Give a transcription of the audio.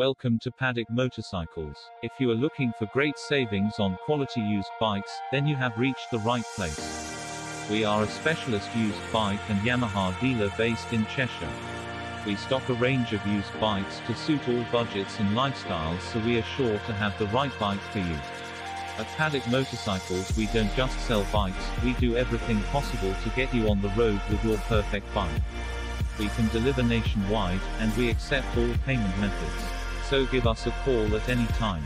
Welcome to Paddock Motorcycles. If you are looking for great savings on quality used bikes, then you have reached the right place. We are a specialist used bike and Yamaha dealer based in Cheshire. We stock a range of used bikes to suit all budgets and lifestyles so we are sure to have the right bike for you. At Paddock Motorcycles we don't just sell bikes, we do everything possible to get you on the road with your perfect bike. We can deliver nationwide, and we accept all payment methods. So give us a call at any time.